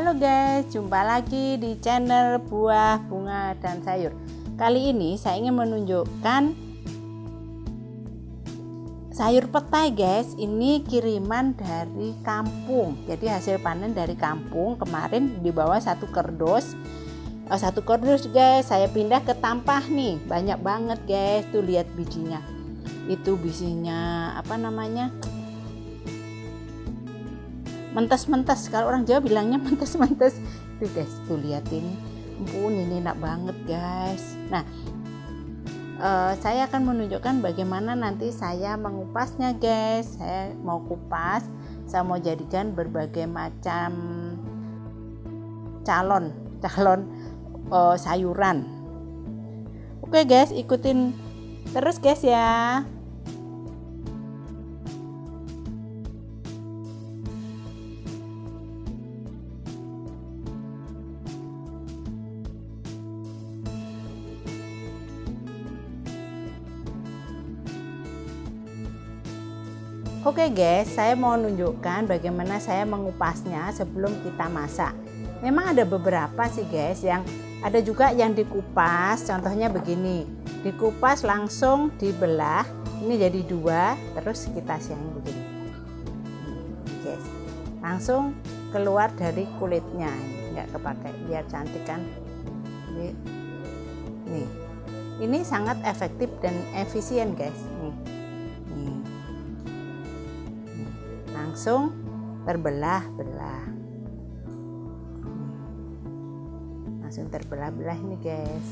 Halo guys, jumpa lagi di channel buah, bunga, dan sayur. Kali ini saya ingin menunjukkan sayur petai guys. Ini kiriman dari kampung. Jadi hasil panen dari kampung Kemarin dibawa satu kerdus oh, Satu kerdus guys. Saya pindah ke tampah nih. Banyak banget guys. Tuh lihat bijinya. Itu bijinya apa namanya mentes-mentes kalau orang Jawa bilangnya mentes-mentes tuh guys tuh lihat ini ampun ini enak banget guys. Nah uh, saya akan menunjukkan bagaimana nanti saya mengupasnya guys. Saya mau kupas saya mau jadikan berbagai macam calon calon uh, sayuran. Oke guys ikutin terus guys ya Oke guys, saya mau nunjukkan bagaimana saya mengupasnya sebelum kita masak. Memang ada beberapa sih guys yang ada juga yang dikupas, contohnya begini. Dikupas langsung dibelah, ini jadi dua, terus kita siang begini. Guys, langsung keluar dari kulitnya, nggak kepakai, biar cantik kan. Jadi, nih, ini sangat efektif dan efisien guys. Nih langsung terbelah-belah. Langsung terbelah-belah ini guys.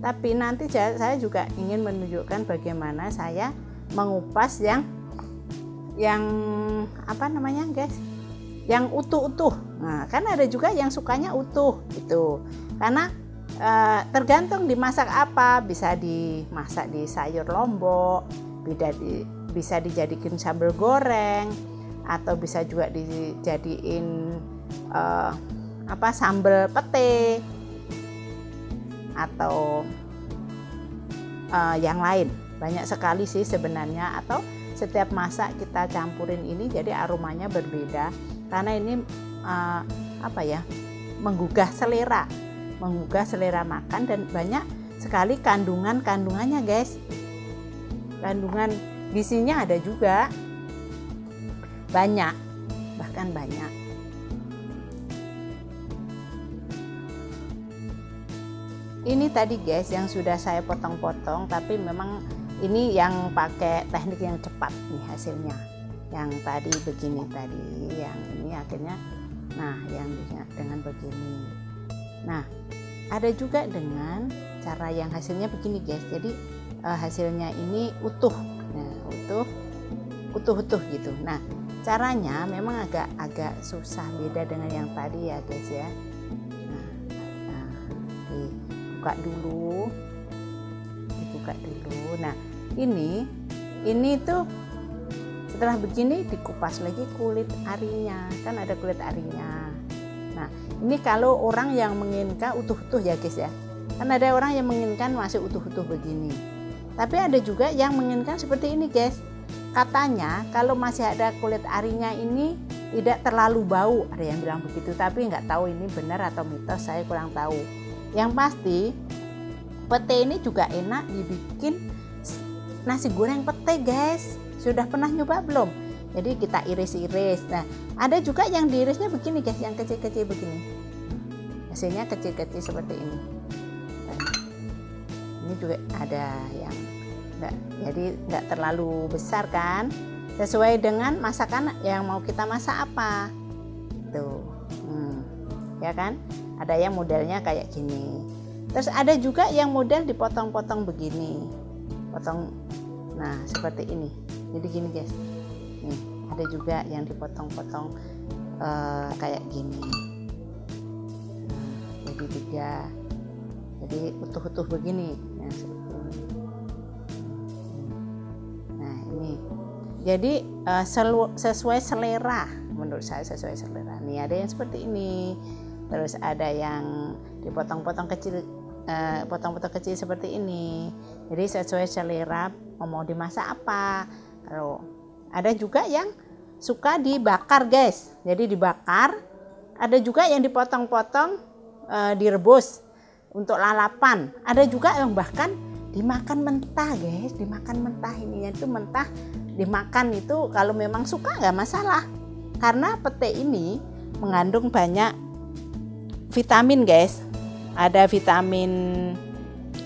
Tapi nanti saya juga ingin menunjukkan bagaimana saya mengupas yang yang apa namanya guys? Yang utuh-utuh. Nah kan ada juga yang sukanya utuh gitu. Karena Eh, tergantung dimasak apa. Bisa dimasak di sayur lombok bisa di bisa dijadikan sambal goreng atau bisa juga dijadiin uh, apa sambal pete atau uh, yang lain. Banyak sekali sih sebenarnya. Atau setiap masak kita campurin ini jadi aromanya berbeda. Karena ini uh, apa ya menggugah selera menggugah selera makan dan banyak sekali kandungan-kandungannya guys. Kandungan gizinya ada juga. Banyak bahkan banyak. Ini tadi guys yang sudah saya potong-potong tapi memang ini yang pakai teknik yang cepat nih hasilnya. Yang tadi begini tadi yang ini akhirnya. Nah yang dengan begini nah ada juga dengan cara yang hasilnya begini guys. Jadi uh, hasilnya ini utuh. Nah utuh utuh-utuh gitu. Nah caranya memang agak agak susah beda dengan yang tadi ya guys ya. Nah, nah dibuka dulu. Dibuka dulu. Nah ini ini tuh setelah begini dikupas lagi kulit arinya. Kan ada kulit arinya Nah, ini kalau orang yang menginginkan utuh-utuh ya guys ya. Kan ada orang yang menginginkan masih utuh-utuh begini. Tapi ada juga yang menginginkan seperti ini guys. Katanya kalau masih ada kulit arinya ini tidak terlalu bau. Ada yang bilang begitu, tapi nggak tahu ini benar atau mitos, saya kurang tahu. Yang pasti pete ini juga enak dibikin nasi goreng pete guys. Sudah pernah nyoba belum? Jadi kita iris-iris. Nah ada juga yang diirisnya begini guys yang kecil-kecil begini. Hasilnya kecil-kecil seperti ini. Ini juga ada yang enggak jadi enggak terlalu besar kan? Sesuai dengan masakan yang mau kita masak apa. Tuh hmm, ya kan? Ada yang modelnya kayak gini. Terus ada juga yang model dipotong-potong begini. Potong. Nah seperti ini. Jadi gini guys. Nih ada juga yang dipotong-potong uh, kayak gini. Nah, jadi tiga. Jadi utuh-utuh begini nah ini nah ini. Jadi uh, sesuai selera. Menurut saya sesuai selera. Nih ada yang seperti ini. Terus ada yang dipotong-potong kecil eh, potong-potong uh, kecil seperti ini. Jadi sesuai selera mau dimasak apa. Kalau ada juga yang suka dibakar guys. Jadi dibakar ada juga yang dipotong-potong e, direbus untuk lalapan. Ada juga yang bahkan dimakan mentah guys. Dimakan mentah ininya itu mentah. Dimakan itu kalau memang suka nggak masalah. Karena pete ini mengandung banyak vitamin guys. Ada vitamin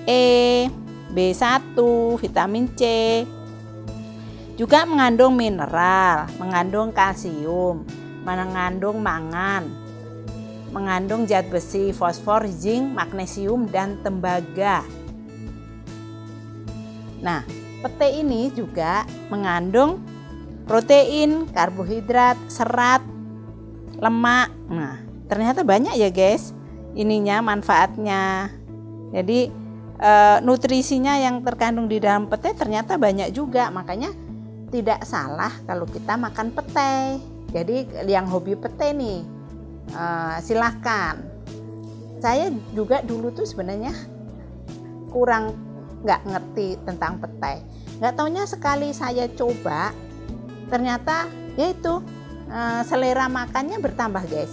E B1 vitamin C juga mengandung mineral mengandung kalsium mengandung mangan mengandung zat besi, fosfor, zinc, magnesium, dan tembaga. Nah, pete ini juga mengandung protein, karbohidrat, serat, lemak. Nah, ternyata banyak ya guys ininya manfaatnya. Jadi e, nutrisinya yang terkandung di dalam pete ternyata banyak juga. Makanya tidak salah kalau kita makan pete. Jadi yang hobi pete nih e, silahkan. Saya juga dulu tuh sebenarnya kurang nggak ngerti tentang pete. Nggak taunya sekali saya coba ternyata yaitu uh, selera makannya bertambah guys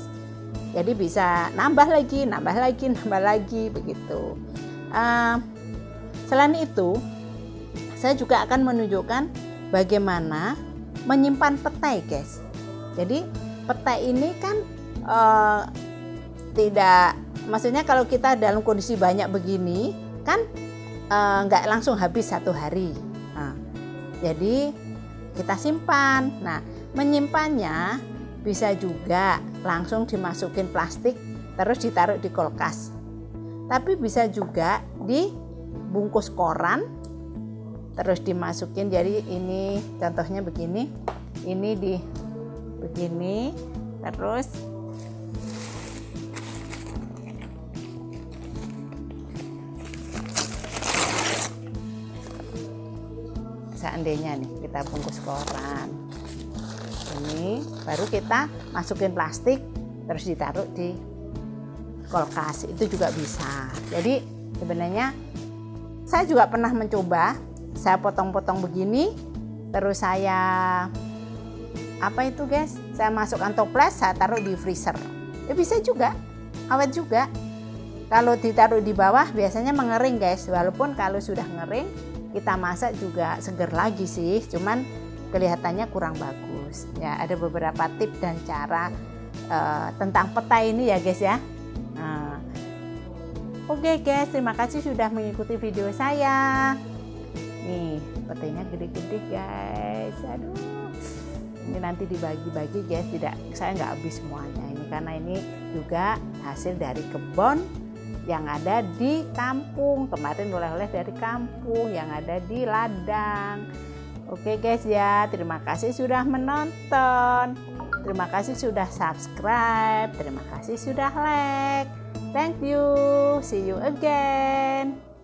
jadi bisa nambah lagi nambah lagi nambah lagi begitu uh, selain itu saya juga akan menunjukkan bagaimana menyimpan petai guys jadi petai ini kan uh, tidak maksudnya kalau kita dalam kondisi banyak begini kan nggak uh, langsung habis satu hari nah, jadi kita simpan. Nah, menyimpannya bisa juga langsung dimasukin plastik terus ditaruh di kulkas. Tapi bisa juga dibungkus koran terus dimasukin jadi ini contohnya begini. Ini di begini terus seandainya nih kita bungkus koran ini baru kita masukin plastik terus ditaruh di kulkas itu juga bisa jadi sebenarnya saya juga pernah mencoba saya potong-potong begini terus saya apa itu guys? Saya masukkan toples saya taruh di freezer. Ya bisa juga awet juga. Kalau ditaruh di bawah biasanya mengering guys. Walaupun kalau sudah ngering kita masak juga seger lagi sih. Cuman kelihatannya kurang bagus. Ya ada beberapa tips dan cara uh, tentang peta ini ya guys ya. Nah, oke okay guys. Terima kasih sudah mengikuti video saya nih petainya gede-gede guys. Aduh. Ini nanti dibagi-bagi guys. Tidak saya nggak habis semuanya ini karena ini juga hasil dari kebun yang ada di kampung. Kemarin oleh-oleh dari kampung yang ada di ladang. Oke guys ya. Terima kasih sudah menonton. Terima kasih sudah subscribe. Terima kasih sudah like. Thank you. See you again